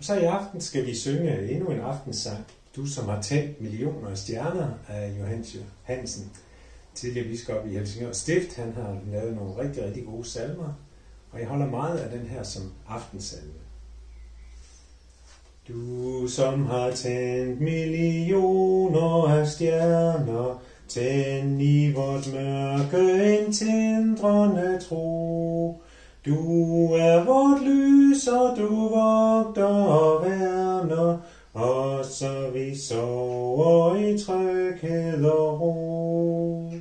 Og så i aften skal vi synge endnu en aftensang. Du som har tændt millioner af stjerner af Johannes Hansen, tidligere biskop i Helsingør Stift. Han har lavet nogle rigtig, rigtig gode salmer, og jeg holder meget af den her som aftensalme. Du som har tændt millioner af stjerner, tænd i vort mørke en tændrende tro. Du er vort lys, og du vogter og værner, og så vi sover i tryghed og ro.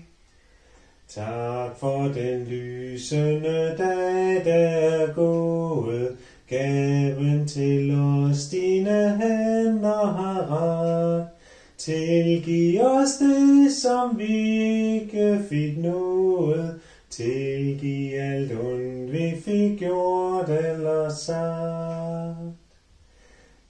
Tak for den lysende dag, der er gået, gaven til os dine hænder har ret. Tilgiv os det, som vi ikke fik nået, Tilgiv alt ondt, vi fik gjort eller sagt.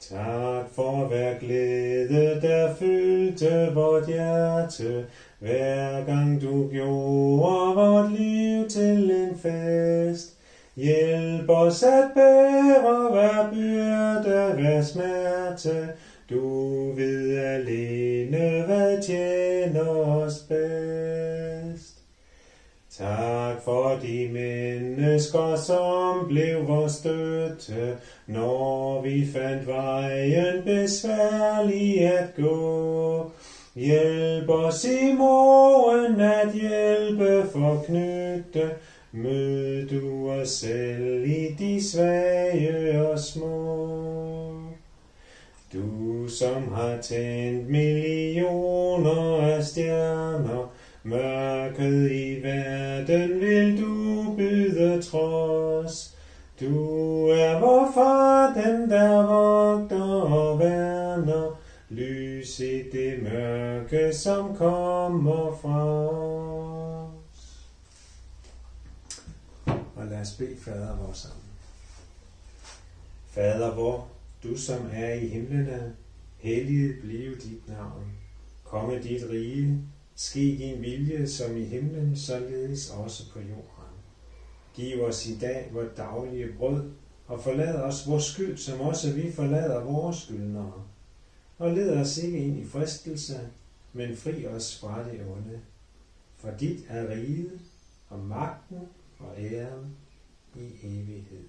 Tak for hver glæde, der fyldte vort hjerte, hver gang du gjorde vort liv til en fest. Hjælp os at bære hver byrde, hver smerte, du ved alene, hvad tjener os bedst. Tak for de mennesker, som blev vores støtte, når vi fandt vejen besværlig at gå. Hjælp os i morgen at hjælpe forknytte, mød du os selv i de svage og små. Du som har tændt millioner af stjerner, Mørket i verden vil du byde trods. Du er vor far, den der vogter og værner, lys i det mørke, som kommer fra os. Og lad os bede fader vor sammen. Fader vor, du som er i himlene, helliget blive dit navn. Komme dit rige, Ske din vilje som i himlen, således også på jorden. Giv os i dag vores daglige brød, og forlad os vores skyld, som også vi forlader vores skyldnere. Og led os ikke ind i fristelse, men fri os fra det onde. For dit er riget, og magten og æren i evighed.